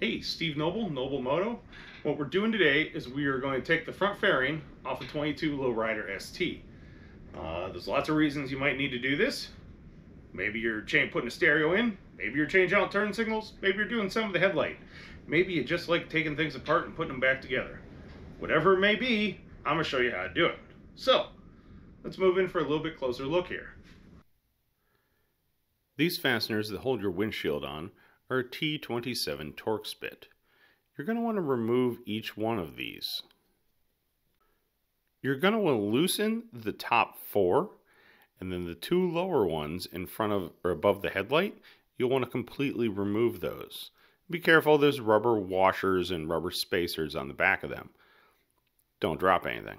Hey, Steve Knoble, Knoble Moto. What we're doing today is we are going to take the front fairing off a 22 Lowrider ST. Uh, there's lots of reasons you might need to do this. Maybe you're putting a stereo in, maybe you're changing out turn signals, maybe you're doing some of the headlight. Maybe you just like taking things apart and putting them back together. Whatever it may be, I'm going to show you how to do it. So, let's move in for a little bit closer look here. These fasteners that hold your windshield on a T27 Torx bit. You're going to want to remove each one of these. You're going to want to loosen the top four, and then the two lower ones in front of or above the headlight, you'll want to completely remove those. Be careful, there's rubber washers and rubber spacers on the back of them. Don't drop anything.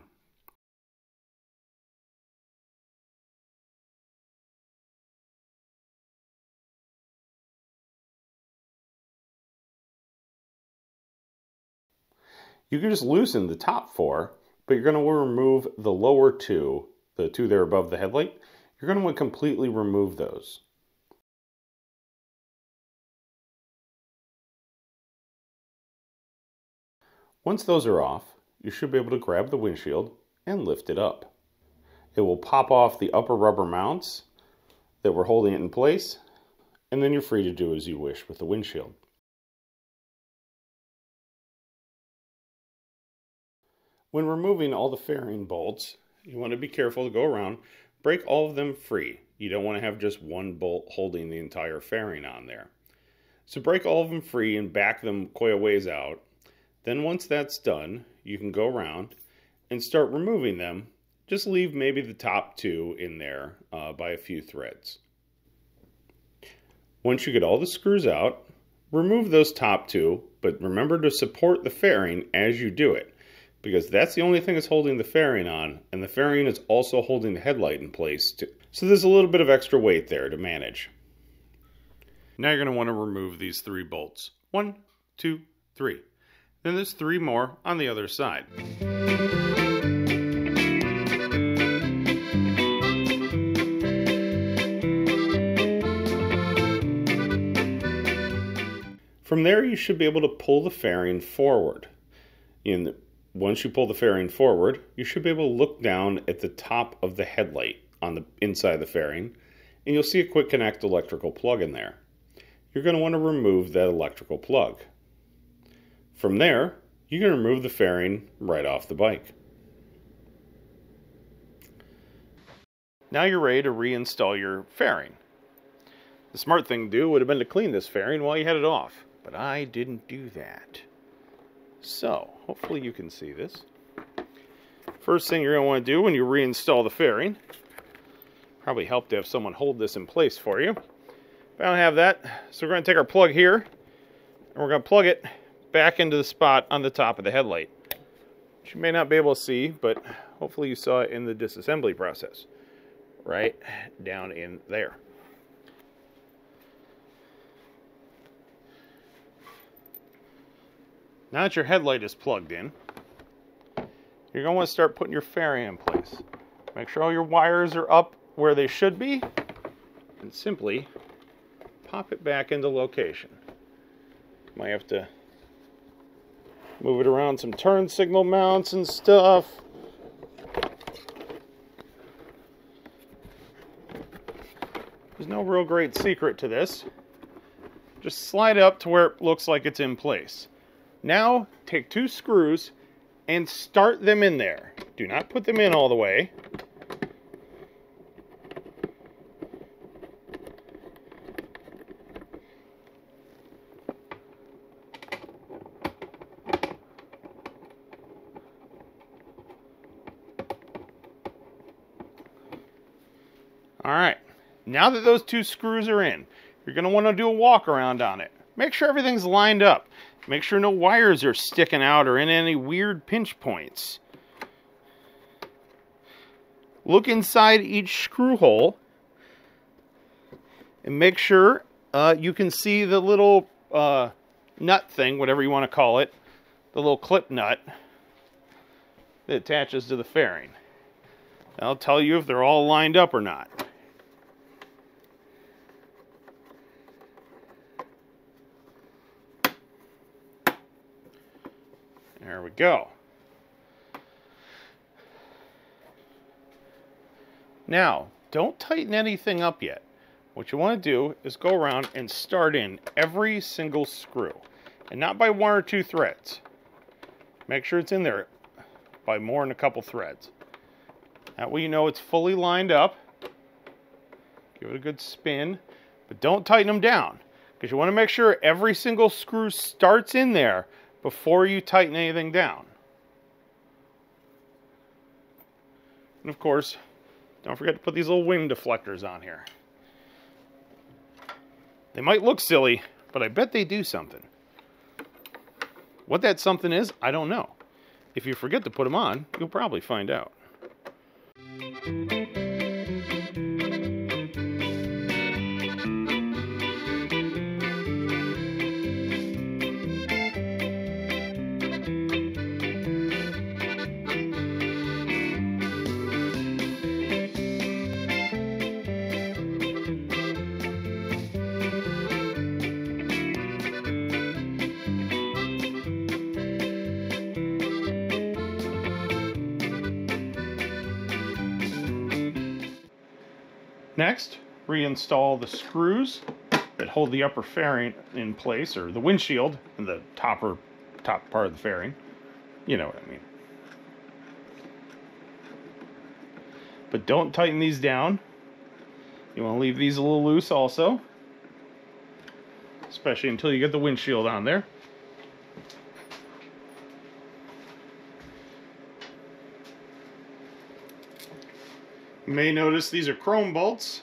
You can just loosen the top four, but you're going to remove the lower two, the two there above the headlight. You're going to completely remove those. Once those are off, you should be able to grab the windshield and lift it up. It will pop off the upper rubber mounts that were holding it in place, and then you're free to do as you wish with the windshield. When removing all the fairing bolts, you want to be careful to go around, break all of them free. You don't want to have just one bolt holding the entire fairing on there. So break all of them free and back them quite a ways out. Then once that's done, you can go around and start removing them. Just leave maybe the top two in there uh, by a few threads. Once you get all the screws out, remove those top two, but remember to support the fairing as you do it because that's the only thing that's holding the fairing on, and the fairing is also holding the headlight in place. Too. So there's a little bit of extra weight there to manage. Now you're going to want to remove these three bolts. One, two, three. Then there's three more on the other side. From there, you should be able to pull the fairing forward. In once you pull the fairing forward, you should be able to look down at the top of the headlight on the inside of the fairing, and you'll see a quick connect electrical plug in there. You're going to want to remove that electrical plug. From there, you can remove the fairing right off the bike. Now you're ready to reinstall your fairing. The smart thing to do would have been to clean this fairing while you had it off, but I didn't do that. So, hopefully you can see this. First thing you're going to want to do when you reinstall the fairing, probably help to have someone hold this in place for you. But I don't have that, so we're going to take our plug here, and we're going to plug it back into the spot on the top of the headlight. Which you may not be able to see, but hopefully you saw it in the disassembly process. Right down in there. Now that your headlight is plugged in, you're going to want to start putting your fairing in place. Make sure all your wires are up where they should be, and simply pop it back into location. Might have to move it around some turn signal mounts and stuff. There's no real great secret to this. Just slide it up to where it looks like it's in place. Now take two screws and start them in there. Do not put them in all the way. All right, now that those two screws are in, you're gonna wanna do a walk around on it. Make sure everything's lined up. Make sure no wires are sticking out or in any weird pinch points. Look inside each screw hole and make sure uh, you can see the little uh, nut thing, whatever you want to call it, the little clip nut that attaches to the fairing. That'll tell you if they're all lined up or not. There we go. Now, don't tighten anything up yet. What you want to do is go around and start in every single screw. And not by one or two threads. Make sure it's in there by more than a couple threads. That way you know it's fully lined up. Give it a good spin. But don't tighten them down. Because you want to make sure every single screw starts in there before you tighten anything down. And of course, don't forget to put these little wing deflectors on here. They might look silly, but I bet they do something. What that something is, I don't know. If you forget to put them on, you'll probably find out. Next, reinstall the screws that hold the upper fairing in place, or the windshield and the topper, top part of the fairing. You know what I mean. But don't tighten these down. You want to leave these a little loose also. Especially until you get the windshield on there. You may notice these are chrome bolts.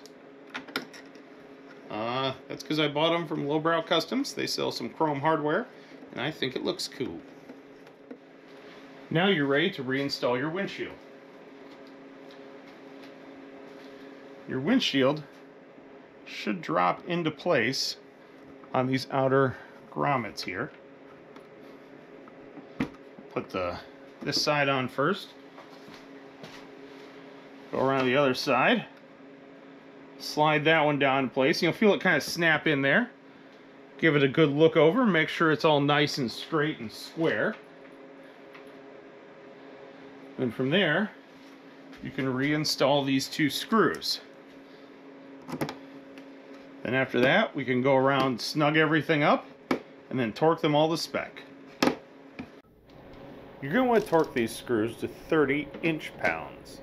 Uh, that's because I bought them from Lowbrow Customs. They sell some chrome hardware, and I think it looks cool. Now you're ready to reinstall your windshield. Your windshield should drop into place on these outer grommets here. Put the this side on first. Go around the other side. Slide that one down in place. You'll feel it kind of snap in there. Give it a good look over. Make sure it's all nice and straight and square. And from there, you can reinstall these two screws. Then after that, we can go around, snug everything up, and then torque them all to spec. You're going to want to torque these screws to 30 inch pounds.